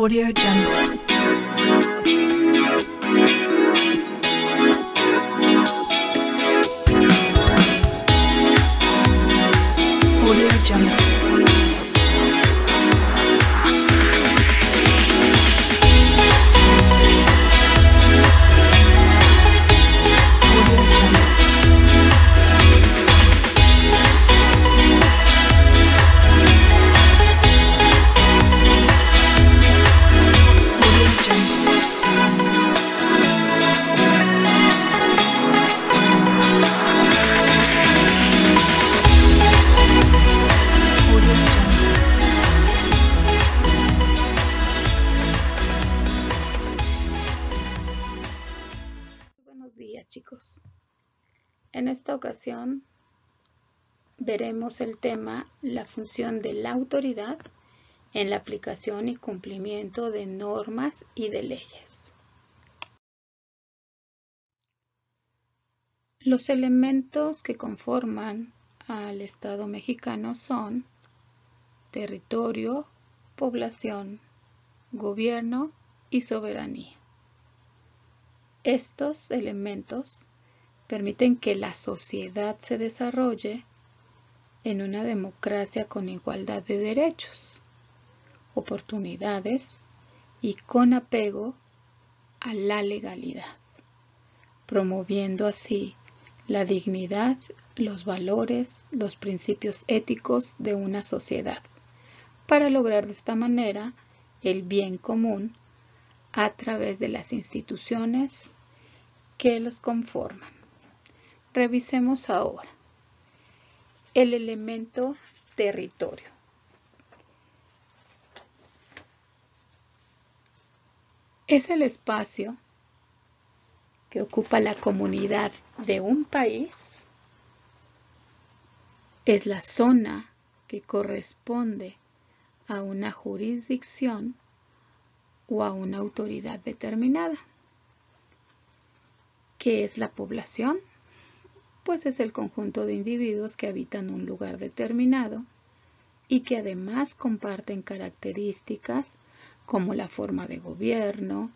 Audio Jungle. En esta ocasión veremos el tema la función de la autoridad en la aplicación y cumplimiento de normas y de leyes. Los elementos que conforman al Estado mexicano son territorio, población, gobierno y soberanía. Estos elementos permiten que la sociedad se desarrolle en una democracia con igualdad de derechos, oportunidades y con apego a la legalidad, promoviendo así la dignidad, los valores, los principios éticos de una sociedad, para lograr de esta manera el bien común a través de las instituciones que los conforman. Revisemos ahora el elemento territorio. Es el espacio que ocupa la comunidad de un país. Es la zona que corresponde a una jurisdicción o a una autoridad determinada. ¿Qué es la población? Pues es el conjunto de individuos que habitan un lugar determinado y que además comparten características como la forma de gobierno,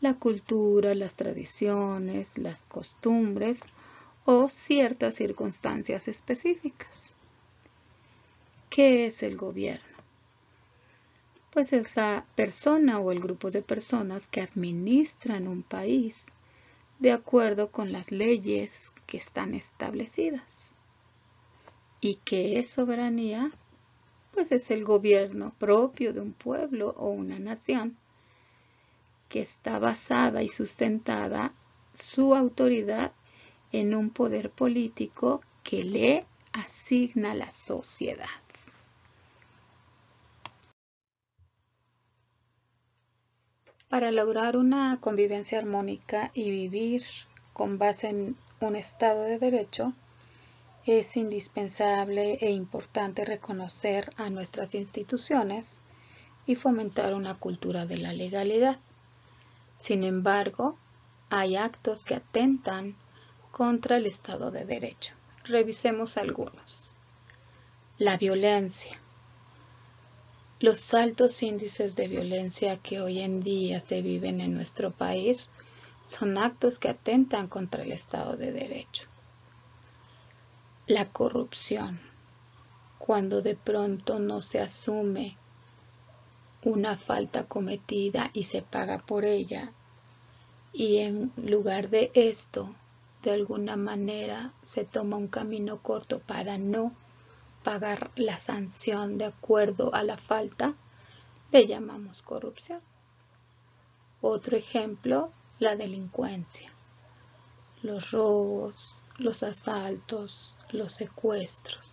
la cultura, las tradiciones, las costumbres o ciertas circunstancias específicas. ¿Qué es el gobierno? Pues es la persona o el grupo de personas que administran un país de acuerdo con las leyes que están establecidas. ¿Y qué es soberanía? Pues es el gobierno propio de un pueblo o una nación que está basada y sustentada su autoridad en un poder político que le asigna la sociedad. Para lograr una convivencia armónica y vivir con base en un Estado de Derecho, es indispensable e importante reconocer a nuestras instituciones y fomentar una cultura de la legalidad. Sin embargo, hay actos que atentan contra el Estado de Derecho. Revisemos algunos. La violencia. Los altos índices de violencia que hoy en día se viven en nuestro país son actos que atentan contra el Estado de Derecho. La corrupción. Cuando de pronto no se asume una falta cometida y se paga por ella y en lugar de esto, de alguna manera se toma un camino corto para no pagar la sanción de acuerdo a la falta, le llamamos corrupción. Otro ejemplo, la delincuencia, los robos, los asaltos, los secuestros.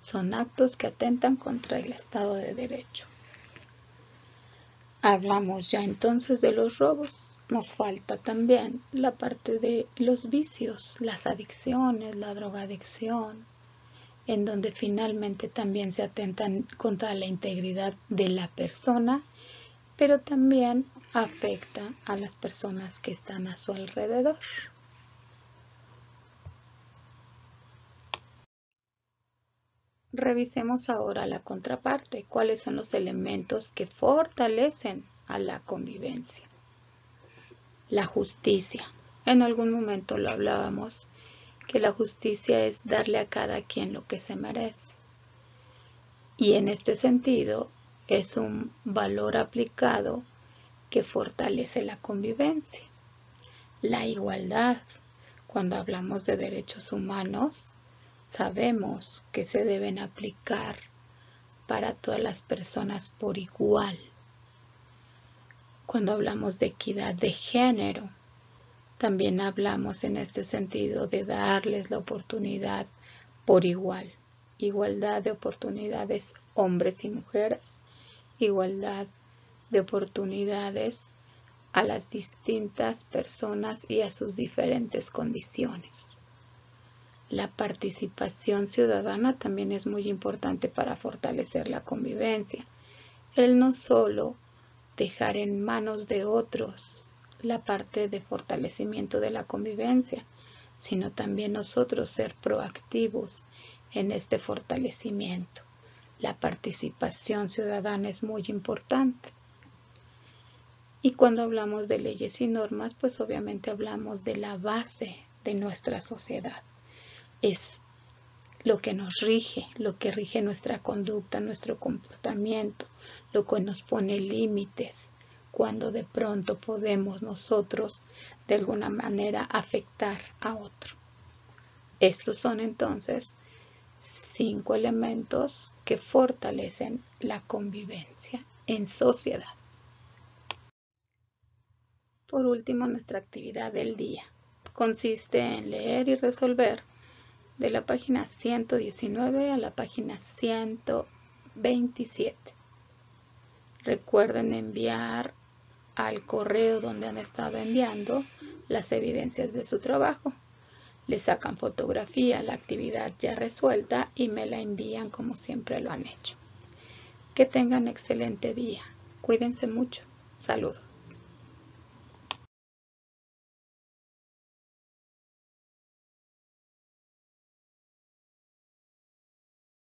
Son actos que atentan contra el Estado de Derecho. Hablamos ya entonces de los robos. Nos falta también la parte de los vicios, las adicciones, la drogadicción, en donde finalmente también se atentan contra la integridad de la persona, pero también afecta a las personas que están a su alrededor. revisemos ahora la contraparte, cuáles son los elementos que fortalecen a la convivencia. La justicia. En algún momento lo hablábamos, que la justicia es darle a cada quien lo que se merece. Y en este sentido es un valor aplicado que fortalece la convivencia. La igualdad. Cuando hablamos de derechos humanos, sabemos que se deben aplicar para todas las personas por igual. Cuando hablamos de equidad de género, también hablamos en este sentido de darles la oportunidad por igual. Igualdad de oportunidades hombres y mujeres. Igualdad de oportunidades a las distintas personas y a sus diferentes condiciones. La participación ciudadana también es muy importante para fortalecer la convivencia. El no solo dejar en manos de otros la parte de fortalecimiento de la convivencia, sino también nosotros ser proactivos en este fortalecimiento. La participación ciudadana es muy importante. Y cuando hablamos de leyes y normas, pues obviamente hablamos de la base de nuestra sociedad. Es lo que nos rige, lo que rige nuestra conducta, nuestro comportamiento, lo que nos pone límites cuando de pronto podemos nosotros de alguna manera afectar a otro. Estos son entonces cinco elementos que fortalecen la convivencia en sociedad. Por último, nuestra actividad del día consiste en leer y resolver de la página 119 a la página 127. Recuerden enviar al correo donde han estado enviando las evidencias de su trabajo. Le sacan fotografía la actividad ya resuelta y me la envían como siempre lo han hecho. Que tengan excelente día. Cuídense mucho. Saludos.